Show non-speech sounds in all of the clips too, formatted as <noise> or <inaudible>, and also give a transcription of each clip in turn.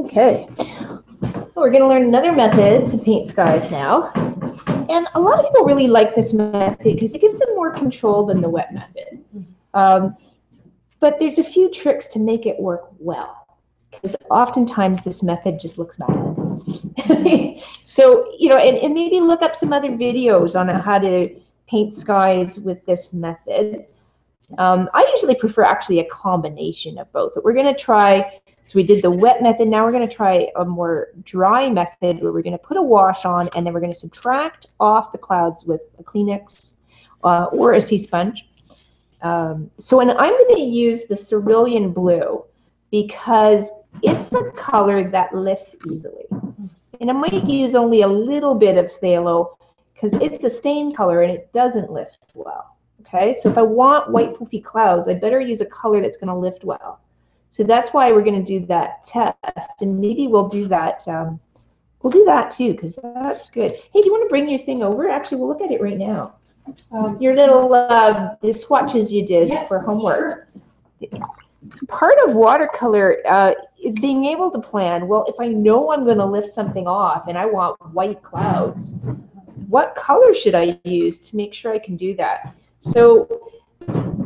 Okay, we're going to learn another method to paint skies now. And a lot of people really like this method because it gives them more control than the wet method. Um, but there's a few tricks to make it work well because oftentimes this method just looks bad. <laughs> so, you know, and, and maybe look up some other videos on how to paint skies with this method. Um, I usually prefer actually a combination of both. But we're going to try, so we did the wet method, now we're going to try a more dry method where we're going to put a wash on and then we're going to subtract off the clouds with a Kleenex uh, or a sea sponge. Um, so and I'm going to use the cerulean blue because it's a color that lifts easily. And I might use only a little bit of phthalo because it's a stain color and it doesn't lift well. Okay, so if I want white poofy clouds, I better use a color that's going to lift well. So that's why we're going to do that test, and maybe we'll do that. Um, we'll do that too, because that's good. Hey, do you want to bring your thing over? Actually, we'll look at it right now. Um, your little uh, the swatches you did yes, for homework. sure. So part of watercolor uh, is being able to plan. Well, if I know I'm going to lift something off and I want white clouds, what color should I use to make sure I can do that? So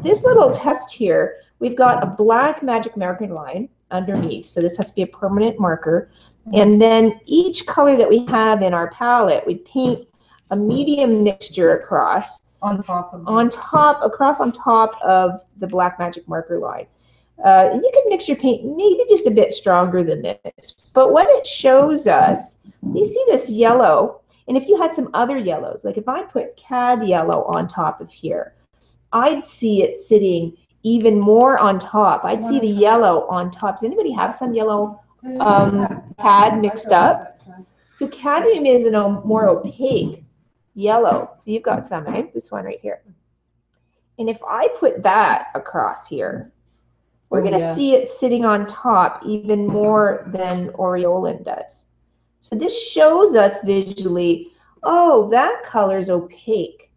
this little test here, we've got a black magic marker line underneath. So this has to be a permanent marker. And then each color that we have in our palette, we paint a medium mixture across On top of. on top, across on top of the black magic marker line. Uh, you can mix your paint maybe just a bit stronger than this. But what it shows us, you see this yellow, and if you had some other yellows, like if I put cad yellow on top of here, I'd see it sitting even more on top. I'd see the yellow on top. Does anybody have some yellow? um, pad mixed up. So cadmium is a more opaque yellow. So you've got some, eh? This one right here. And if I put that across here, we're Oh, going to yeah. see it sitting on top even more than Aureolin does. So this shows us visually, oh, that color is opaque.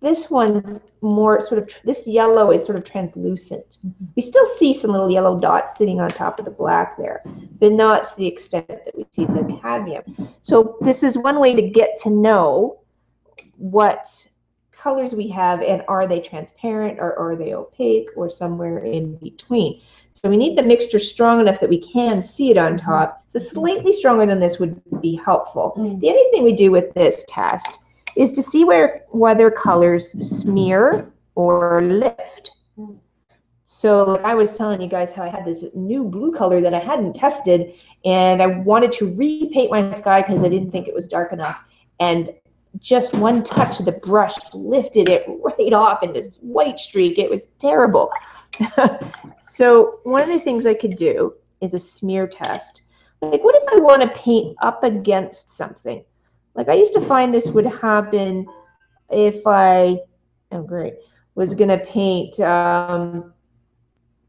This one's more sort of, this yellow is sort of translucent. Mm-hmm. We still see some little yellow dots sitting on top of the black there, but not to the extent that we see the cadmium. So this is one way to get to know what colors we have and are they transparent or are they opaque or somewhere in between. So we need the mixture strong enough that we can see it on top. So slightly stronger than this would be helpful. Mm. The other thing we do with this test is to see where whether colors smear or lift. So I was telling you guys how I had this new blue color that I hadn't tested, and I wanted to repaint my sky because I didn't think it was dark enough. And just one touch of the brush lifted it right off in this white streak. It was terrible. <laughs> so one of the things I could do is a smear test. Like, what if I want to paint up against something? Like I used to find this would happen if I, oh great, was gonna paint, um,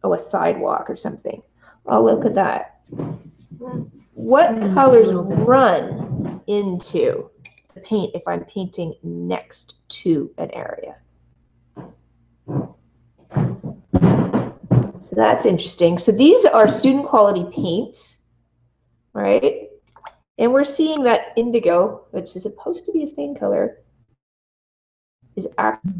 oh, a sidewalk or something. Oh, look at that. What Mm, colors a little bit. run into the paint if I'm painting next to an area? So that's interesting. So these are student quality paints, right? And we're seeing that indigo, which is supposed to be a stain color, is actually